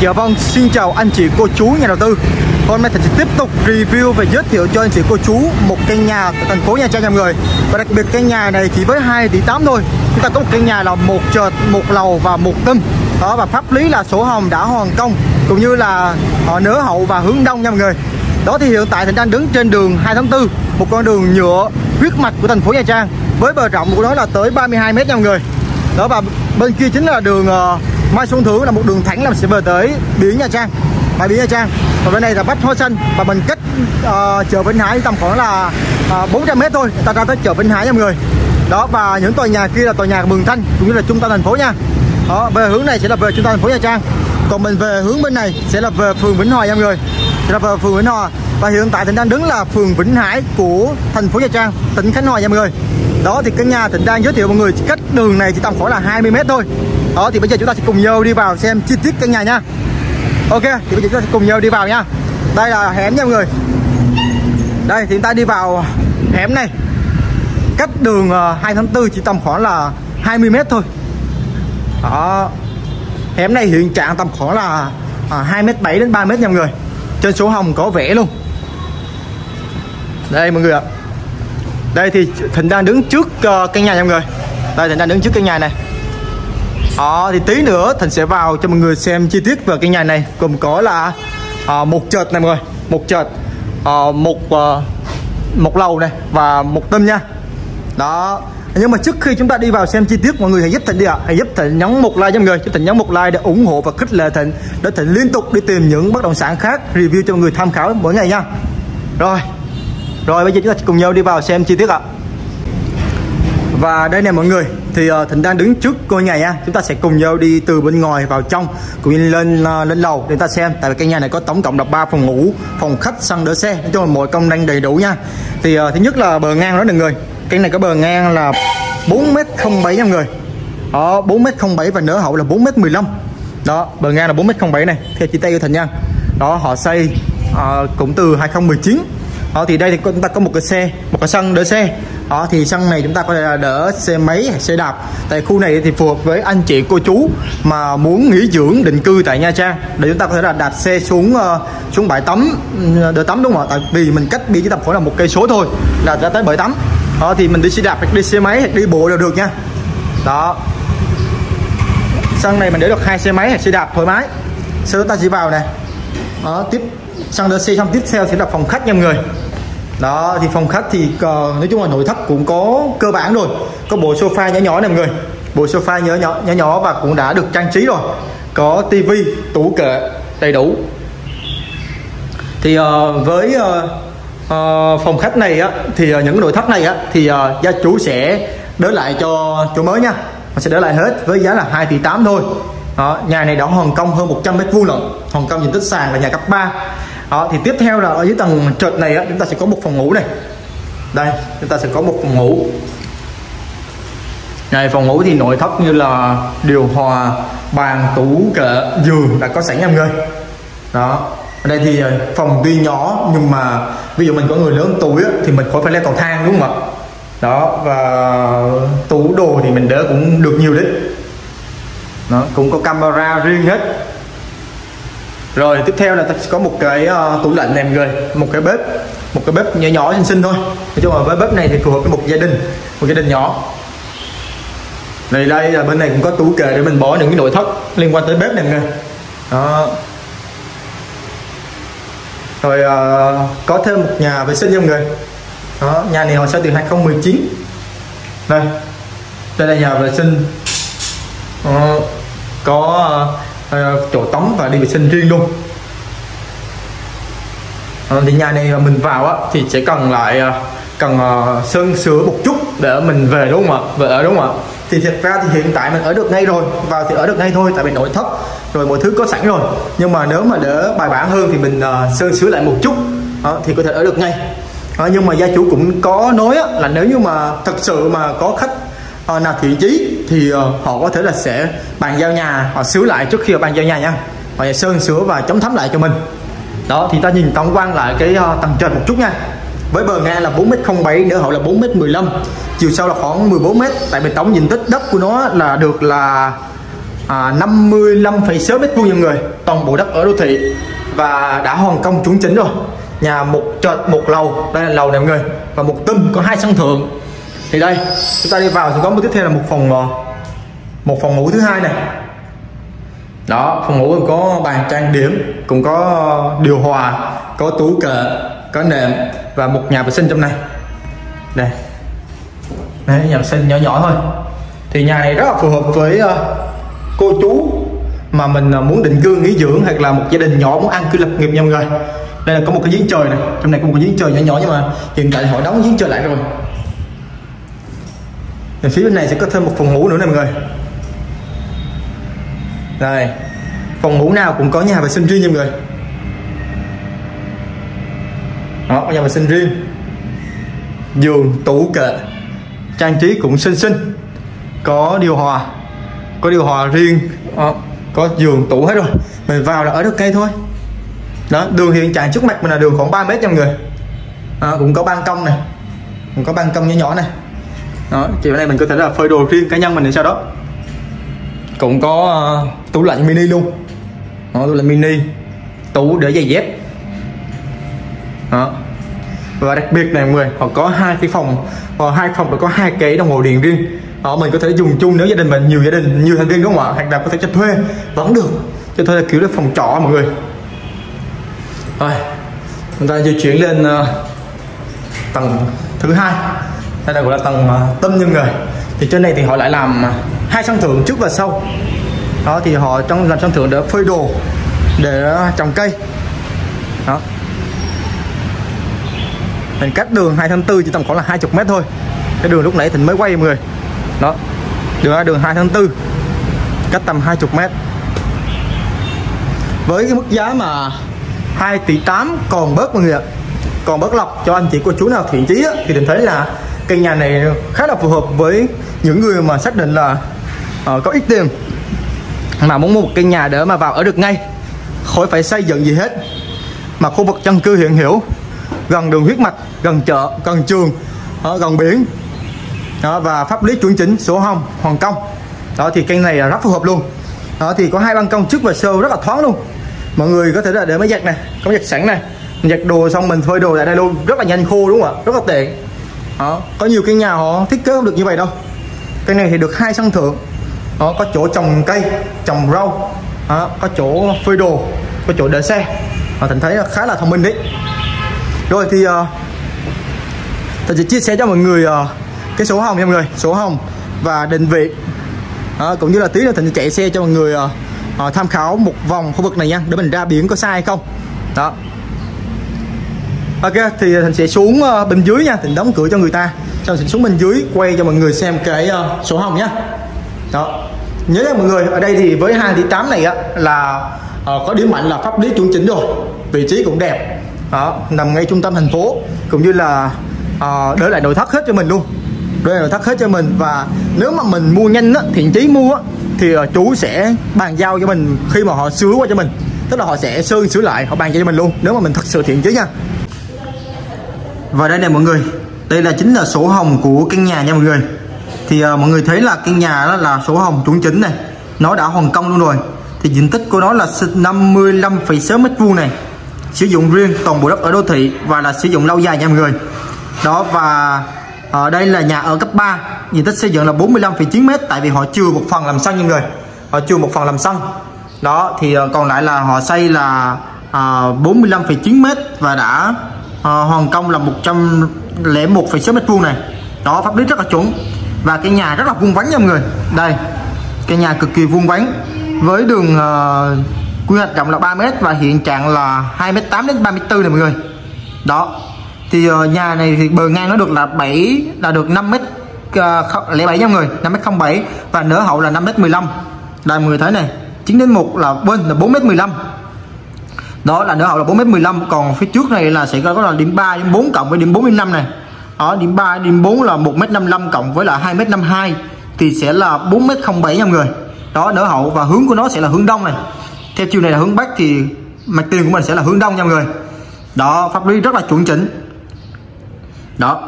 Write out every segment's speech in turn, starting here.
Dạ vâng, xin chào anh chị cô chú nhà đầu tư. Hôm nay Thành sẽ tiếp tục review và giới thiệu cho anh chị cô chú một căn nhà tại thành phố Nha Trang nha mọi người. Và đặc biệt căn nhà này chỉ với 2 tỷ 8 thôi. Chúng ta có một căn nhà là một trệt, một lầu và một tum Đó và pháp lý là sổ hồng đã hoàn công Cũng như là ờ, họ nửa hậu và hướng đông nha mọi người. Đó thì hiện tại Thành đang đứng trên đường 2 tháng 4 Một con đường nhựa huyết mạch của thành phố Nha Trang Với bờ rộng của nó là tới 32 mét nha mọi người. Đó và bên kia chính là đường uh, Mai Xuân thứ là một đường thẳng làm sẽ về tới biển Nha Trang. Bãi biển Nha Trang và bên này là Bách hóa Xanh và mình cách uh, chợ Vĩnh Hải tầm khoảng là ờ, uh, 400 mét thôi. Ta ra tới chợ Vĩnh Hải nha mọi người. Đó và những tòa nhà kia là tòa nhà Mường Thanh cũng như là trung tâm thành phố nha. Đó về hướng này sẽ là về trung tâm thành phố Nha Trang. Còn mình về hướng bên này sẽ là về phường Vĩnh Hòa nha mọi người. Sẽ là về phường Vĩnh Hòa. Và hiện tại thịnh đang đứng là phường Vĩnh Hải của thành phố Nha Trang tỉnh Khánh Hòa nha mọi người. Đó thì cái nhà Thịnh đang giới thiệu mọi người cách đường này chỉ tầm khoảng là 20 mét thôi đó thì bây giờ chúng ta sẽ cùng nhau đi vào xem chi tiết căn nhà nha. Ok thì bây giờ chúng ta sẽ cùng nhau đi vào nha. Đây là hẻm nha mọi người. Đây thì chúng ta đi vào hẻm này. Cách đường ờ, 2 tháng 4 chỉ tầm khoảng là 20 mét thôi. Đó. Hẻm này hiện trạng tầm khoảng là ờ, à, 2 mét 7 đến 3 mét nha mọi người. Trên số hồng có vẽ luôn. Đây mọi người ạ. Đây thì thịnh đang đứng trước uh, căn nhà nha mọi người. Đây thịnh đang đứng trước căn nhà này à, thì tí nữa Thành sẽ vào cho mọi người xem chi tiết về căn nhà này. Gồm có là à, một trệt này mọi người. Một trệt à, ờ, Một à, một lầu này Và một tâm nha. Đó. Nhưng mà trước khi chúng ta đi vào xem chi tiết mọi người hãy giúp Thịnh đi ạ. À. Hãy giúp Thịnh nhấn một like cho mọi người. Giúp Thịnh nhấn một like để ủng hộ và khích lệ Thịnh Để Thịnh liên tục đi tìm những bất động sản khác Review cho mọi người tham khảo mỗi ngày nha. Rồi. Rồi bây giờ chúng ta cùng nhau đi vào xem chi tiết ạ. à. Và đây nè mọi người Thì uh, Thịnh đang đứng trước ngôi nhà nha. Chúng ta sẽ cùng nhau đi từ bên ngoài vào trong Cũng như lên uh, lên lầu để ta xem. Tại vì căn nhà này có tổng cộng là 3 phòng ngủ Phòng khách, sân đỡ xe. Nói chung là mọi công năng đầy đủ nha. Thì uh, thứ nhất là bờ ngang đó nè người. Căn này có bờ ngang là 4m07 nha mọi người. Đó 4m07 và nửa hậu là 4m15 Đó bờ ngang là 4m07 này. Theo chị Tây của Thịnh nha. Đó họ xây uh, cũng từ 2019 đó thì đây thì chúng ta có một cái xe một cái sân đỡ xe đó thì sân này chúng ta có thể là đỡ xe máy xe đạp. Tại khu này thì phù hợp với anh chị cô chú mà muốn nghỉ dưỡng định cư tại Nha Trang. Để chúng ta có thể là đặt xe xuống uh, xuống bãi tắm ừ, đỡ tắm đúng không ạ? Tại vì mình cách đi chỉ tầm khoảng là một cây số thôi là ra tới bãi tắm. Đó thì mình đi xe đạp hoặc đi xe máy hoặc đi bộ đều được nha. Đó. Sân này mình để được hai xe máy hoặc xe đạp thoải mái. Sau đó ta chỉ vào này đó tiếp sân đỡ xe xong tiếp theo sẽ là phòng khách nha mọi người đó thì phòng khách thì uh, nói chung là nội thất cũng có cơ bản rồi. Có bộ sofa nhỏ nhỏ này mọi người. Bộ sofa nhỏ nhỏ nhỏ nhỏ và cũng đã được trang trí rồi. Có tivi tủ kệ đầy đủ. Thì uh, với uh, uh, phòng khách này á thì uh, những nội thất này á thì uh, gia chủ sẽ đỡ lại cho chỗ mới nha. Mình sẽ đỡ lại hết với giá là 2 tỷ 8 thôi. Đó, nhà này đã hoàn công hơn 100 mét vuông lận. Hoàn công diện tích sàn là nhà cấp 3 đó thì tiếp theo là ở dưới tầng trệt này á, chúng ta sẽ có một phòng ngủ này. Đây chúng ta sẽ có một phòng ngủ. Này phòng ngủ thì nội thất như là điều hòa bàn tủ kệ giường đã có sẵn nha mọi người. Đó ở đây thì ờ, phòng tuy nhỏ nhưng mà ví dụ mình có người lớn tuổi á, thì mình khỏi phải leo cầu thang đúng không ạ? Đó và tủ đồ thì mình đỡ cũng được nhiều đấy. Nó cũng có camera riêng hết rồi tiếp theo là ta sẽ có một cái uh, tủ lạnh này mọi người một cái bếp một cái bếp nhỏ nhỏ xinh xinh thôi. Nói chung là với bếp này thì phù hợp với một gia đình một gia đình nhỏ. Này đây là bên này cũng có tủ kệ để mình bỏ những cái nội thất liên quan tới bếp này mọi người đó. Rồi uh, có thêm một nhà vệ sinh cho mọi người. Đó nhà này họ xây từ 2019 đây đây là nhà vệ sinh. Uh, có uh, Ờ, chỗ tắm và đi vệ sinh riêng luôn. Ờ, thì nhà này mình vào á thì sẽ cần lại ờ, cần uh, sơn sửa một chút để mình về đúng không ạ? Về ở đúng không ạ? Thì thật ra thì hiện tại mình ở được ngay rồi vào thì ở được ngay thôi tại vì nội thất rồi mọi thứ có sẵn rồi. Nhưng mà nếu mà đỡ bài bản hơn thì mình uh, sơn sửa lại một chút uh, thì có thể ở được ngay. Uh, nhưng mà gia chủ cũng có nói á, là nếu như mà thật sự mà có khách uh, nào thiện chí thì uh, họ có thể là sẽ bàn giao nhà họ sửa lại trước khi họ bàn giao nhà nha. Họ sẽ sơn sửa và chống thấm lại cho mình. Đó thì ta nhìn tổng quan lại cái uh, tầng trệt một chút nha. Với bờ ngang là 4m07 nữa hậu là 4m15 chiều sâu là khoảng 14m tại vì tổng diện tích đất của nó là được là à, 55,6 mét vuông nha mọi người toàn bộ đất ở đô thị. Và đã hoàn công chuẩn chỉnh rồi. Nhà một trệt một lầu đây là lầu này mọi người và một tum có hai sân thượng thì đây chúng ta đi vào thì có một tiếp theo là một phòng ờ, một phòng ngủ thứ hai này. Đó phòng ngủ có bàn trang điểm cũng có ờ, điều hòa có tủ kệ có nệm và một nhà vệ sinh trong này. Đây. Đây nhà vệ sinh nhỏ nhỏ thôi. Thì nhà này rất là phù hợp với uh, cô chú mà mình uh, muốn định cư nghỉ dưỡng hoặc là một gia đình nhỏ muốn ăn cư lập nghiệp nha mọi người. Đây là có một cái giếng trời này. Trong này có một cái giếng trời nhỏ nhỏ nhưng mà hiện tại họ đóng giếng trời lại rồi thì phía bên này sẽ có thêm một phòng ngủ nữa nè mọi người. Đây phòng ngủ nào cũng có nhà vệ sinh riêng nha mọi người. Đó có nhà vệ sinh riêng. Giường tủ kệ. Trang trí cũng xinh xinh. Có điều hòa. Có điều hòa riêng. Đó, có giường tủ hết rồi. Mình vào là ở được cây thôi. Đó đường hiện trạng trước mặt mình là đường khoảng 3 mét nha mọi người. Đó, cũng có ban công này. Cũng có ban công nhỏ nhỏ này đó thì bên đây mình có thể là phơi đồ riêng cá nhân mình thì sau đó. Cũng có uh, tủ lạnh mini luôn. Đó, tủ lạnh mini. Tủ để giày dép. Đó. Và đặc biệt này mọi người họ có hai cái phòng và hai phòng là có hai cái đồng hồ điện riêng. Đó mình có thể dùng chung nếu gia đình mình nhiều gia đình nhiều thành viên đúng không ạ? Hoặc là có thể cho thuê. Vẫn được. Cho thuê là kiểu là phòng trọ mọi người. Rồi chúng ta di chuyển lên uh, tầng thứ hai đây là gọi là tầng uh, tâm nhân người. Thì trên này thì họ lại làm à, hai sân thượng trước và sau. Đó thì họ trong làm sân thượng để phơi đồ để à, trồng cây. Đó. Mình cách đường 2 tháng 4 chỉ tầm khoảng là 20 mét thôi. Cái đường lúc nãy thì mới quay mọi người đó. Đường ra đường 2 tháng 4 cách tầm 20 mét. Với cái mức giá mà 2 tỷ 8 còn bớt mọi người ạ. Còn bớt lọc cho anh chị cô chú nào thiện chí á, thì mình thấy là căn nhà này khá là phù hợp với những người mà xác định là uh, có ít tiền. Mà muốn mua một căn nhà để mà vào ở được ngay khỏi phải xây dựng gì hết. Mà khu vực dân cư hiện hiểu gần đường huyết mạch gần chợ gần trường ở gần biển đó, và pháp lý chuẩn chỉnh sổ hồng hoàng công. Đó thì cây này là rất phù hợp luôn. Đó thì có hai ban công trước và sau rất là thoáng luôn. Mọi người có thể là để máy giặt này có giặt sẵn này. Mình giặt đồ xong mình phơi đồ tại đây luôn. Rất là nhanh khô đúng không ạ rất là tiện đó có nhiều cái nhà họ thiết kế không được như vậy đâu. Cái này thì được hai sân thượng đó có chỗ trồng cây trồng rau. Đó, có chỗ phơi đồ có chỗ để xe. Và thành thấy là khá là thông minh đấy. Rồi thì uh, tôi sẽ chia sẻ cho mọi người uh, cái số hồng nha mọi người. Số hồng và định vị. Đó, cũng như là tí nữa thịnh chạy xe cho mọi người uh, uh, tham khảo một vòng khu vực này nha để mình ra biển có sai hay không. Đó ok thì thịnh sẽ xuống ờ, bên dưới nha thịnh đóng cửa cho người ta. Xong thành xuống bên dưới quay cho mọi người xem cái uh, hồng nhá. Đó. Nhớ là mọi người ở đây thì với hai tỷ tám này á là uh, có điểm mạnh là pháp lý chuẩn chỉnh rồi. Vị trí cũng đẹp. Đó nằm ngay trung tâm thành phố cũng như là uh, đỡ lại nội thất hết cho mình luôn. Đỡ lại nội thất hết cho mình và nếu mà mình mua nhanh á, thiện chí mua á, thì uh, chú sẽ bàn giao cho mình khi mà họ sửa qua cho mình. Tức là họ sẽ sơn sửa lại họ bàn giao cho mình luôn nếu mà mình thật sự thiện chí nha và đây này mọi người đây là chính là sổ hồng của căn nhà nha mọi người. Thì uh, mọi người thấy là căn nhà đó là sổ hồng chuẩn chính này nó đã hoàn công luôn rồi. Thì diện tích của nó là 55,6 mét vuông này. Sử dụng riêng toàn bộ đất ở đô thị và là sử dụng lâu dài nha mọi người. Đó và ở đây là nhà ở cấp 3 diện tích xây dựng là 45,9 m tại vì họ chưa một phần làm sân nha mọi người. Họ chưa một phần làm sân đó thì à, còn lại là họ xây là à, 45,9 m và đã Ờ, à, hoàn công là 101,6 m vuông này. Đó pháp lý rất là chuẩn. Và cái nhà rất là vuông vắn nha mọi người. Đây cái nhà cực kỳ vuông vắn. Với đường uh, quy hoạch rộng là 3 m và hiện trạng là 2 m 8 đến 34 này mọi người. Đó thì uh, nhà này thì bờ ngang nó được là 7 là được 5 m uh, 07 nha mọi người 5 m 07 và nửa hậu là 5 m 15 đây mọi người thấy này 9 đến 1 là bên là 4 m 15 đó là nửa hậu là 4 m 15 còn phía trước này là sẽ có là điểm 3 điểm 4 cộng với điểm 45 này. Ở điểm 3 điểm 4 là 1 m 55 cộng với là 2 m 52 thì sẽ là 4 m 07 nha mọi người. Đó nửa hậu và hướng của nó sẽ là hướng đông này. Theo chiều này là hướng bắc thì mặt tiền của mình sẽ là hướng đông nha mọi người. Đó pháp lý rất là chuẩn chỉnh. Đó.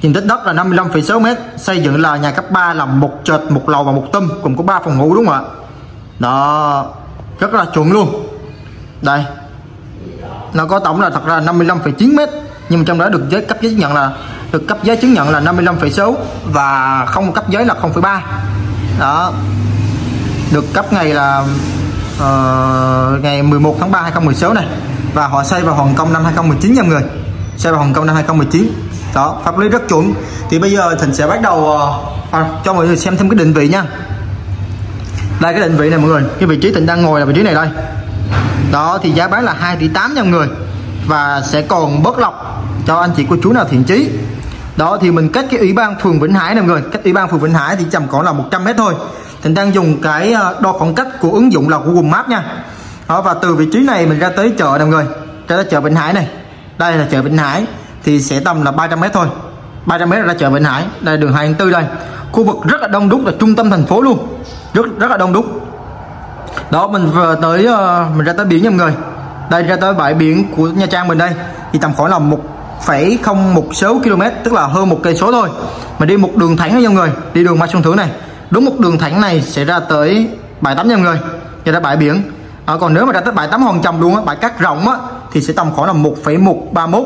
Diện tích đất là 55,6 m xây dựng là nhà cấp 3 là một trệt một lầu và một tum cùng có 3 phòng ngủ đúng không ạ? Đó. Rất là chuẩn luôn đây. Nó có tổng là thật ra 55,9 mét nhưng mà trong đó được giấy cấp giấy chứng nhận là được cấp giấy chứng nhận là 55,6 và không cấp giấy là 0,3 đó. Được cấp ngày là uh, ngày 11 tháng 3 2016 này và họ xây vào Hồng Kông năm 2019 nha mọi người. Xây vào Hồng Kông năm 2019 đó pháp lý rất chuẩn. Thì bây giờ Thịnh sẽ bắt đầu uh, à, cho mọi người xem thêm cái định vị nha. Đây cái định vị này mọi người cái vị trí Thịnh đang ngồi là vị trí này đây đó, thì giá bán là 2 tỷ 8 nha mọi người. Và sẽ còn bớt lọc cho anh chị cô chú nào thiện chí. Đó, thì mình cách cái ủy ban phường Vĩnh Hải này mọi người. Cách ủy ban phường Vĩnh Hải thì tầm khoảng là 100 mét thôi. Mình đang dùng cái ờ, đo khoảng cách của ứng dụng là Google Maps nha. Đó, và từ vị trí này mình ra tới chợ nè mọi người. Ra tới chợ Vĩnh Hải này. Đây là chợ Vĩnh Hải. Thì sẽ tầm là 300 mét thôi. 300 mét ra chợ Vĩnh Hải. Đây đường 24 đây. Khu vực rất là đông đúc là trung tâm thành phố luôn. Rất rất là đông đúc đó mình vừa tới ờ, mình ra tới biển nha mọi người. Đây ra tới bãi biển của Nha Trang mình đây. Thì tầm khoảng là một phẩy không một số km tức là hơn một cây số thôi. Mình đi một đường thẳng nha mọi người. Đi đường Mai Xuân Thưởng này. Đúng một đường thẳng này sẽ ra tới bãi tắm nha mọi người. Ra tới bãi biển. À, còn nếu mà ra tới bãi tắm Hòn Trầm luôn á bãi cát rộng á thì sẽ tầm khoảng là 1,131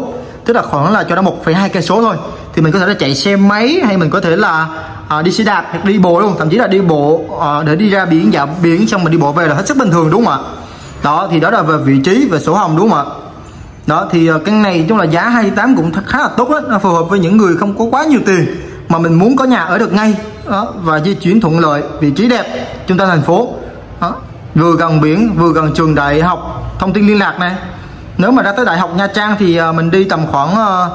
tức là khoảng là cho nó 1,2 cây số thôi. Thì mình có thể là chạy xe máy hay mình có thể là à, đi xe đạp hoặc đi bộ luôn. Thậm chí là đi bộ à, để đi ra biển dạo biển xong mình đi bộ về là hết sức bình thường đúng không ạ? Đó thì đó là về vị trí về sổ hồng đúng không ạ? Đó thì à, căn này chung là giá 28 cũng khá là tốt đó nó phù hợp với những người không có quá nhiều tiền mà mình muốn có nhà ở được ngay. Đó, và di chuyển thuận lợi vị trí đẹp trung tâm thành phố. Đó. vừa gần biển vừa gần trường đại học thông tin liên lạc này nếu mà ra tới đại học nha trang thì ờ, mình đi tầm khoảng ờ,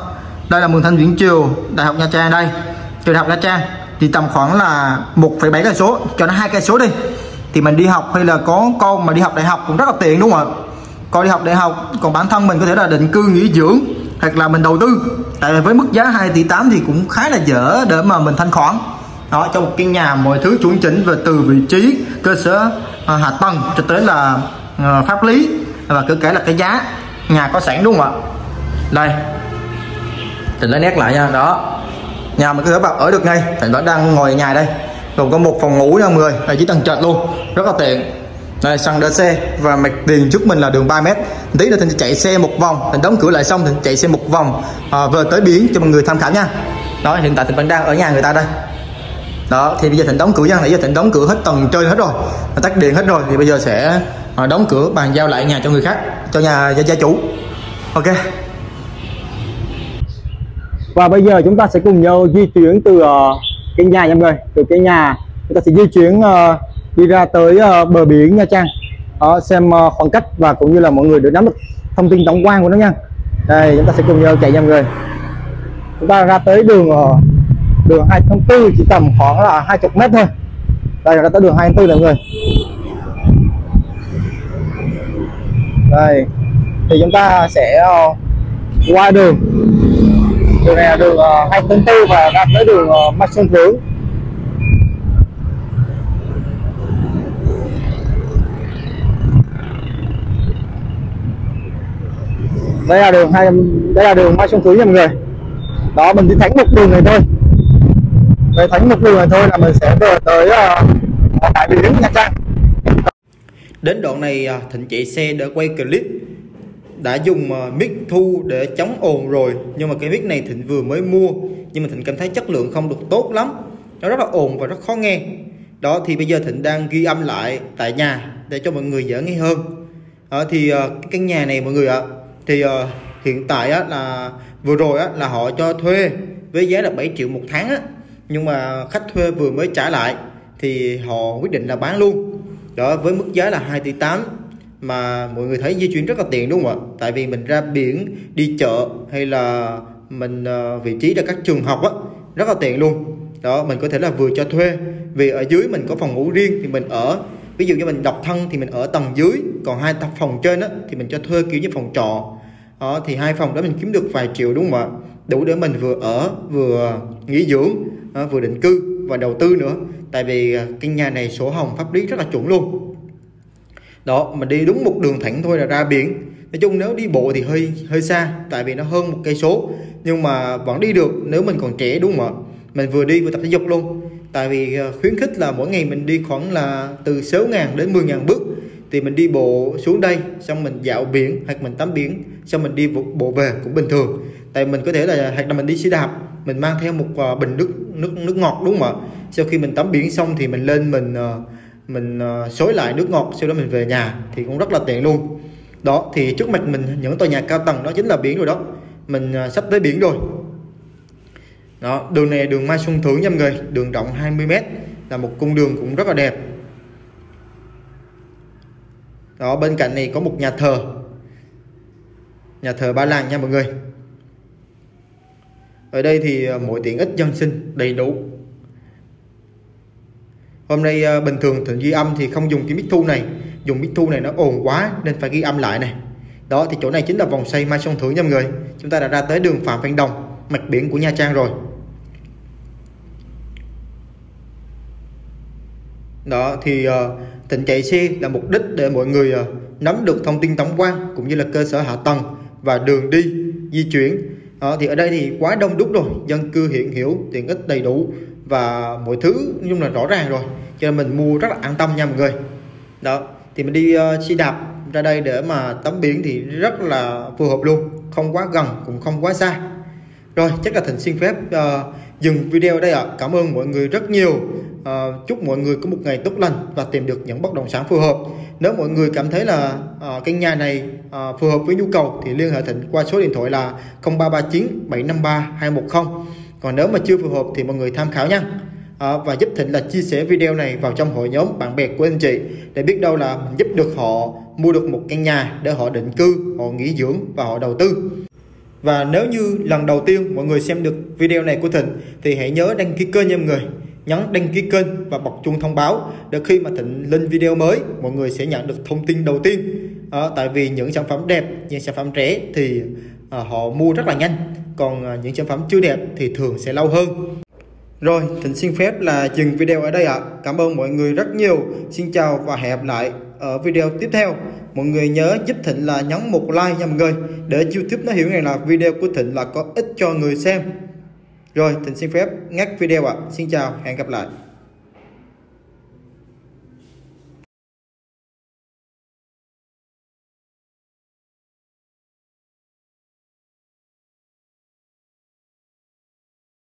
đây là mường thanh viễn triều đại học nha trang đây. Trường đại học nha trang thì tầm khoảng là 1,7 cây số cho nó hai cây số đi. Thì mình đi học hay là có con mà đi học đại học cũng rất là tiện đúng không ạ. Con đi học đại học còn bản thân mình có thể là định cư nghỉ dưỡng hoặc là mình đầu tư. Tại vì với mức giá 2 tỷ 8 thì cũng khá là dở để mà mình thanh khoản. Đó cho một căn nhà mọi thứ chuẩn chỉnh về từ vị trí cơ sở à, hạ tầng cho tới là à, pháp lý và cứ kể là cái giá nhà có sẵn đúng không ạ? Đây. Thì lấy nét lại nha đó. Nhà mình có thể vào ở được ngay thành vẫn đang ngồi ở nhà đây. Gồm có một phòng ngủ nha mọi người đây chỉ tầng trệt luôn. Rất là tiện. Đây xăng đỡ xe và mặt tiền trước mình là đường 3 mét. Tí nữa thì chạy xe một vòng. Thì đóng cửa lại xong thì chạy xe một vòng à, về tới biển cho mọi người tham khảo nha. Đó hiện tại thì vẫn đang ở nhà người ta đây đó thì bây giờ thịnh đóng cửa nha nãy giờ thịnh đóng cửa hết tầng trên hết rồi tắt điện hết rồi thì bây giờ sẽ à, đóng cửa bàn giao lại nhà cho người khác cho nhà gia, gia chủ. Ok. Và bây giờ chúng ta sẽ cùng nhau di chuyển từ uh, cái nhà nha mọi người từ cái nhà chúng ta sẽ di chuyển uh, đi ra tới uh, bờ biển Nha Trang. Đó, xem uh, khoảng cách và cũng như là mọi người được nắm được thông tin tổng quan của nó nha. Đây chúng ta sẽ cùng nhau chạy nha mọi người. Chúng ta ra tới đường uh, đường 2 tháng 4 chỉ tầm khoảng là 20 mét thôi. Đây là tới đường 2 tháng 4 này mọi người. Đây thì chúng ta sẽ ờ, qua đường. Đường này là đường uh, 2 tháng 4 và ra tới đường Mạc Xuân Thướng đây là đường hai đây là đường Mai Xuân thứ nha mọi người. Đó mình đi thánh một đường này thôi về thánh một đường này thôi là mình sẽ về tới uh, bãi biển Nha Trang. Đến đoạn này ờ, Thịnh chạy xe để quay clip đã dùng ờ, mic thu để chống ồn rồi. Nhưng mà cái mic này Thịnh vừa mới mua nhưng mà Thịnh cảm thấy chất lượng không được tốt lắm. Nó rất là ồn và rất khó nghe. Đó thì bây giờ Thịnh đang ghi âm lại tại nhà để cho mọi người dễ nghe hơn. Ở thì cái căn nhà này mọi người ạ thì uh, hiện tại á, là vừa rồi á, là họ cho thuê với giá là 7 triệu một tháng á nhưng mà khách thuê vừa mới trả lại thì họ quyết định là bán luôn. Đó với mức giá là 2 tỷ 8 mà mọi người thấy di chuyển rất là tiện đúng không ạ? Tại vì mình ra biển đi chợ hay là mình ờ, vị trí là các trường học á rất là tiện luôn. Đó mình có thể là vừa cho thuê. Vì ở dưới mình có phòng ngủ riêng thì mình ở. Ví dụ như mình độc thân thì mình ở tầng dưới còn hai phòng trên á thì mình cho thuê kiểu như phòng trọ. Đó, thì hai phòng đó mình kiếm được vài triệu đúng không ạ? Đủ để mình vừa ở vừa nghỉ dưỡng vừa định cư và đầu tư nữa. Tại vì à, căn nhà này sổ hồng pháp lý rất là chuẩn luôn. Đó mình đi đúng một đường thẳng thôi là ra biển. Nói chung nếu đi bộ thì hơi hơi xa, tại vì nó hơn một cây số. Nhưng mà vẫn đi được nếu mình còn trẻ, đúng không ạ? Mình vừa đi vừa tập thể dục luôn. Tại vì à, khuyến khích là mỗi ngày mình đi khoảng là từ 6.000 đến 10.000 bước. Thì mình đi bộ xuống đây, xong mình dạo biển hoặc mình tắm biển, xong mình đi bộ về cũng bình thường tại mình có thể là hoặc là mình đi xe đạp, mình mang theo một à, bình nước nước nước ngọt, đúng không ạ? Sau khi mình tắm biển xong thì mình lên mình à, mình à, xối lại nước ngọt, sau đó mình về nhà thì cũng rất là tiện luôn. Đó, thì trước mặt mình những tòa nhà cao tầng đó chính là biển rồi đó. Mình sắp tới biển rồi. Đó, đường này đường Mai Xuân Thưởng nha mọi người. Đường rộng 20m là một cung đường cũng rất là đẹp. Đó, bên cạnh này có một nhà thờ. Nhà thờ Ba Làng nha mọi người ở đây thì à, mọi tiện ích dân sinh đầy đủ. Hôm nay à, bình thường thịnh ghi âm thì không dùng cái mic thu này. Dùng mic thu này nó ồn quá nên phải ghi âm lại này. Đó thì chỗ này chính là vòng xoay Mai Xuân Thưởng nha mọi người. Chúng ta đã ra tới đường Phạm Văn Đồng mặt biển của Nha Trang rồi. Đó thì à, uh, Thịnh chạy xe là mục đích để mọi người uh, nắm được thông tin tổng quan cũng như là cơ sở hạ tầng và đường đi di chuyển đó, thì ở đây thì quá đông đúc rồi dân cư hiện hiểu tiện ích đầy đủ và mọi thứ nói chung là rõ ràng rồi cho nên mình mua rất là an tâm nha mọi người. Đó thì mình đi ờ, uh, xe đạp ra đây để mà tắm biển thì rất là phù hợp luôn không quá gần cũng không quá xa. Rồi chắc là thịnh xin phép uh, dừng video ở đây ạ. À. cảm ơn mọi người rất nhiều. Ờ, chúc mọi người có một ngày tốt lành và tìm được những bất động sản phù hợp. Nếu mọi người cảm thấy là ờ, uh, căn nhà này uh, phù hợp với nhu cầu thì liên hệ thịnh qua số điện thoại là 0339 753 210 còn nếu mà chưa phù hợp thì mọi người tham khảo nha. À, và giúp Thịnh là chia sẻ video này vào trong hội nhóm bạn bè của anh chị để biết đâu là mình giúp được họ mua được một căn nhà để họ định cư, họ nghỉ dưỡng và họ đầu tư. Và nếu như lần đầu tiên mọi người xem được video này của Thịnh thì hãy nhớ đăng ký kênh nha mọi người nhấn đăng ký kênh và bật chuông thông báo để khi mà Thịnh lên video mới mọi người sẽ nhận được thông tin đầu tiên. À, tại vì những sản phẩm đẹp những sản phẩm rẻ thì à, họ mua rất là nhanh. Còn à, những sản phẩm chưa đẹp thì thường sẽ lâu hơn. Rồi Thịnh xin phép là dừng video ở đây ạ. À. Cảm ơn mọi người rất nhiều. Xin chào và hẹn gặp lại ở video tiếp theo. Mọi người nhớ giúp Thịnh là nhấn một like nha mọi người. Để Youtube nó hiểu rằng là video của Thịnh là có ích cho người xem rồi, Thịnh xin phép ngắt video ạ. À. Xin chào, hẹn gặp lại.